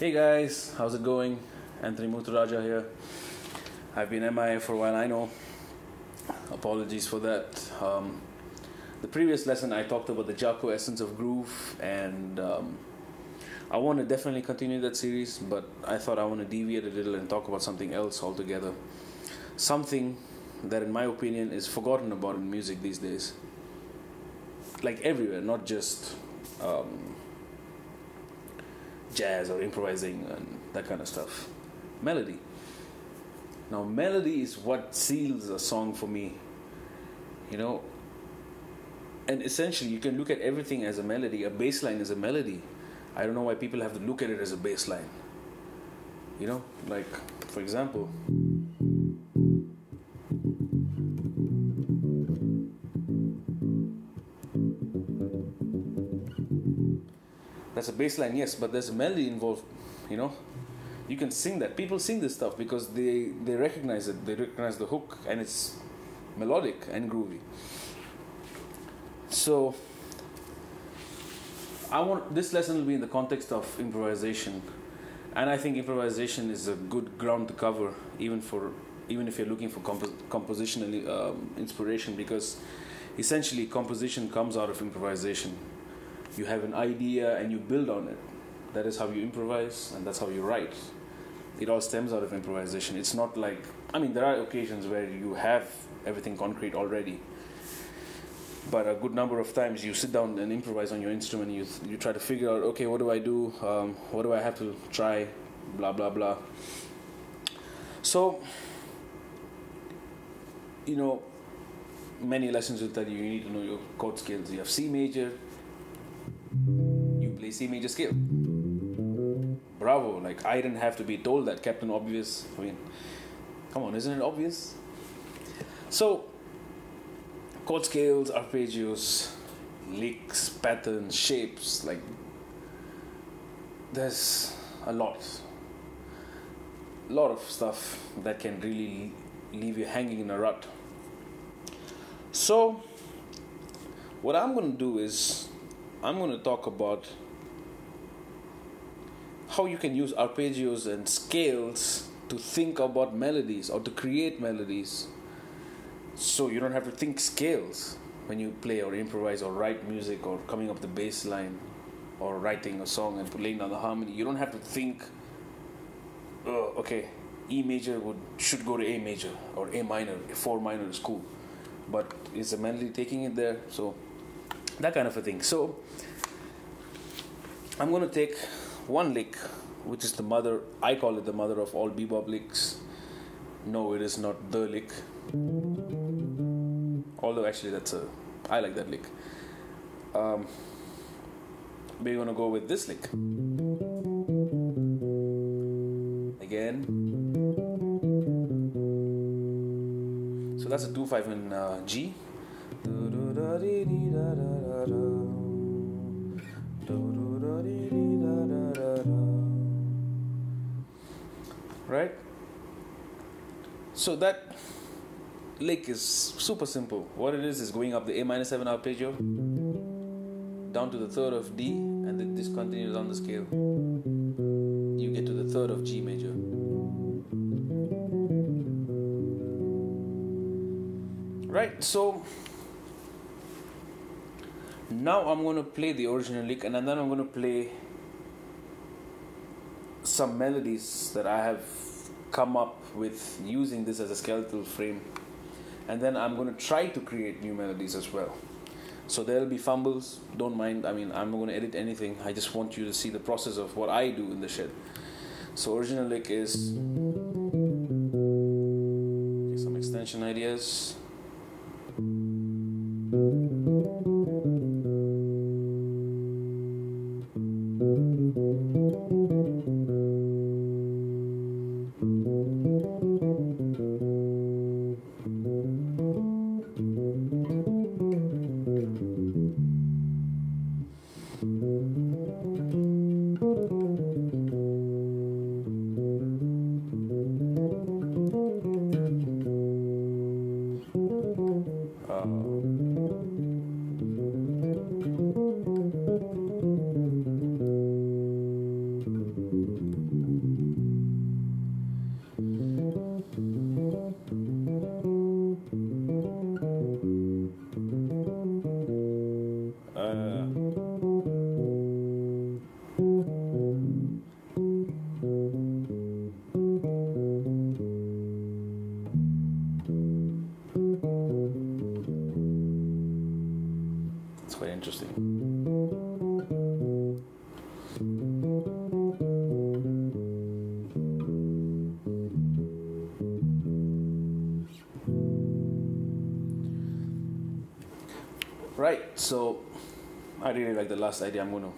Hey guys, how's it going? Anthony Muthurajah here. I've been MIA for a while, I know. Apologies for that. Um, the previous lesson I talked about the Jaco essence of groove, and um, I want to definitely continue that series, but I thought I want to deviate a little and talk about something else altogether. Something that, in my opinion, is forgotten about in music these days. Like everywhere, not just. Um, jazz or improvising and that kind of stuff. Melody. Now, melody is what seals a song for me. You know, and essentially, you can look at everything as a melody. A bass line is a melody. I don't know why people have to look at it as a bass line. You know, like, for example, that's a bass line, yes, but there's a melody involved, you know. You can sing that. People sing this stuff because they, they recognize it. They recognize the hook and it's melodic and groovy. So I want this lesson will be in the context of improvisation. And I think improvisation is a good ground to cover even for even if you're looking for compo- compositional um, inspiration because essentially composition comes out of improvisation you have an idea and you build on it. That is how you improvise and that's how you write. It all stems out of improvisation. It's not like, I mean, there are occasions where you have everything concrete already. But a good number of times you sit down and improvise on your instrument. You you try to figure out, okay, what do I do? Um, what do I have to try? Blah blah blah. So, you know, many lessons will tell you you need to know your chord scales. You have C major, play C major scale. Bravo! Like I didn't have to be told that Captain Obvious. I mean, come on, isn't it obvious? So, chord scales, arpeggios, licks, patterns, shapes. Like there's a lot, a lot of stuff that can really leave you hanging in a rut. So, what I'm going to do is I'm going to talk about how you can use arpeggios and scales to think about melodies or to create melodies so you don't have to think scales when you play or improvise or write music or coming up the bass line or writing a song and laying down the harmony you don't have to think oh, okay E major would should go to A major or A minor. Four minor is cool, but is the melody taking it there? So that kind of a thing. So I'm going to take one lick, which is the mother. I call it the mother of all bebop licks. No, it is not the lick. Although actually, that's a. I like that lick. Um, we're gonna go with this lick. Again. So that's a 2 5 in uh, G. Right? So that lick is super simple. What it is is going up the A minor 7 arpeggio down to the third of D and then this continues on the scale. You get to the third of G major. Right, so now I'm going to play the original lick and then I'm going to play some melodies that I have come up with using this as a skeletal frame and then I'm going to try to create new melodies as well. So there'll be fumbles, don't mind. I mean, I'm not going to edit anything. I just want you to see the process of what I do in the shed. So original lick is okay, some extension ideas. Right, so I really like the last idea. I'm going to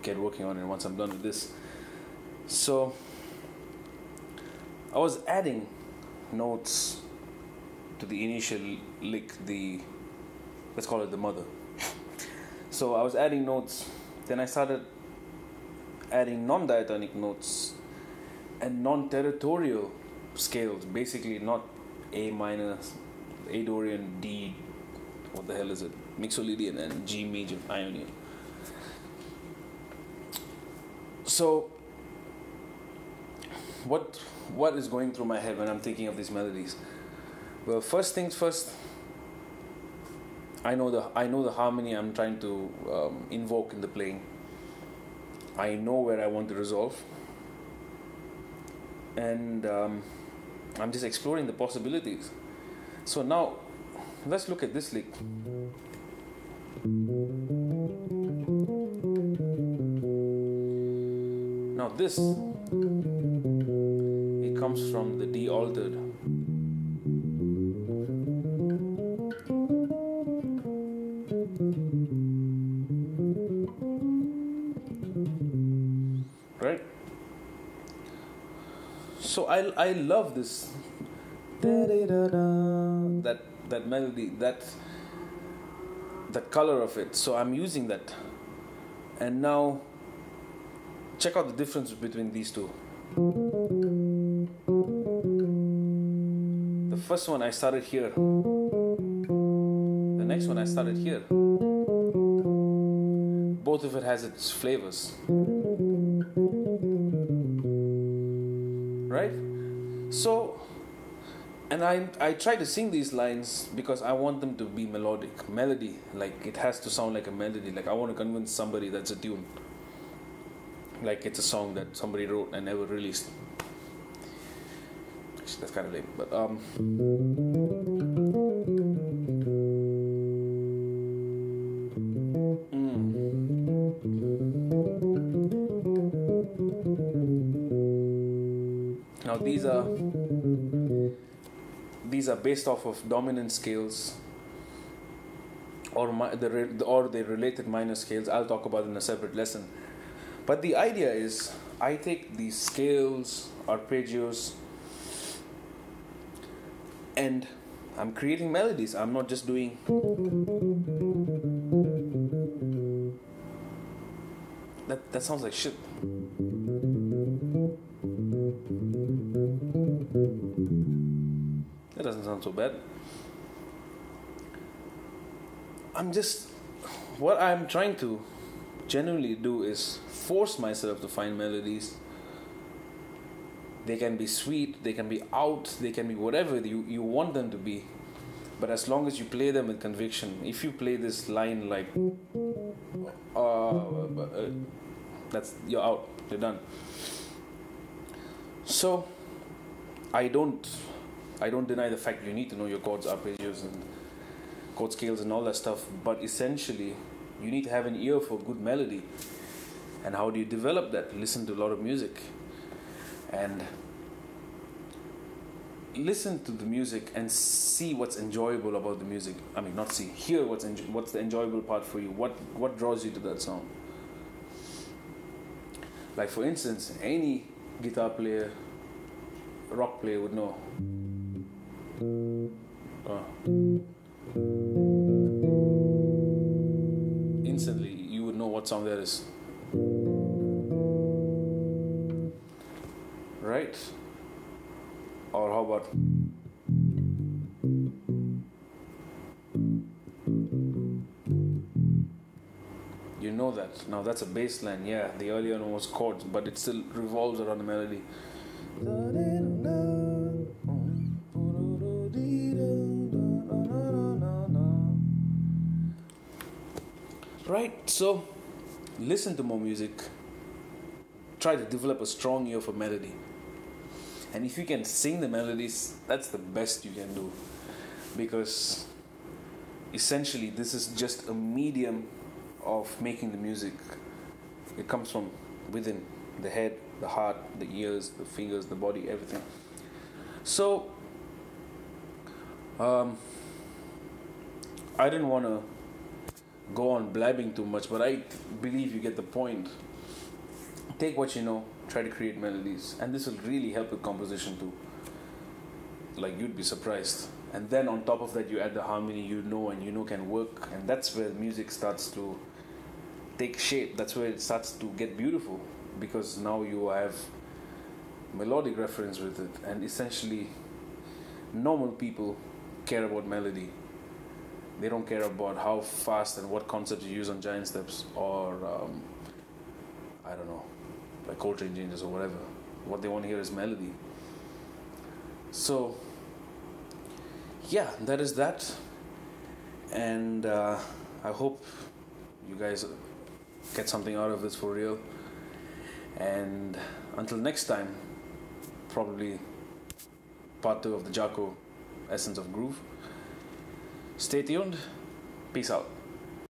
get working on it once I'm done with this. So I was adding notes to the initial lick, the let's call it the mother. so I was adding notes, then I started adding non diatonic notes and non territorial scales, basically not A minor, A Dorian, D, what the hell is it? Mixolydian and G major Ionian. So what what is going through my head when I'm thinking of these melodies? Well, first things first. I know the I know the harmony I'm trying to um, invoke in the playing. I know where I want to resolve, and um, I'm just exploring the possibilities. So now, let's look at this lick. This it comes from the D altered. Right? So I I love this that that melody that that color of it. So I'm using that. And now check out the difference between these two. The first one I started here. The next one I started here. Both of it has its flavors. Right? So and I I try to sing these lines because I want them to be melodic, melody. Like it has to sound like a melody. Like I want to convince somebody that's a tune. Like it's a song that somebody wrote and never released. Actually, that's kind of lame, but um. mm. Now these are these are based off of dominant scales or mi- the or the related minor scales. I'll talk about in a separate lesson. But the idea is, I take these scales, arpeggios, and I'm creating melodies. I'm not just doing. That that sounds like shit. That doesn't sound so bad. I'm just. What I'm trying to genuinely do is force myself to find melodies. They can be sweet, they can be out, they can be whatever you, you want them to be. But as long as you play them with conviction, if you play this line like, uh, uh, that's you're out, you're done. So, I don't I don't deny the fact you need to know your chords, arpeggios, and chord scales and all that stuff. But essentially, you need to have an ear for good melody. And how do you develop that? Listen to a lot of music, and listen to the music and see what's enjoyable about the music. I mean, not see, hear what's enjo- what's the enjoyable part for you. What what draws you to that song? Like for instance, any guitar player, rock player would know. Uh, what song that is. Right? Or how about you know that now that's a bass line yeah the earlier one was chords but it still revolves around the melody right so listen to more music try to develop a strong ear for melody. And if you can sing the melodies that's the best you can do. Because essentially this is just a medium of making the music. It comes from within the head the heart the ears the fingers the body everything. So um, i didn't want to go on blabbing too much but i believe you get the point. Take what you know try to create melodies and this will really help with composition too. Like you'd be surprised. And then on top of that you add the harmony you know and you know can work and that's where music starts to take shape. That's where it starts to get beautiful because now you have melodic reference with it and essentially normal people care about melody they don't care about how fast and what concepts you use on giant steps or um, i don't know like Coltrane changes or whatever what they want to hear is melody so yeah, that is that. And uh, I hope you guys get something out of this for real. And until next time, probably part two of the Jaco Essence of Groove. Stay tuned. Peace out.